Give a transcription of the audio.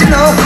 you know.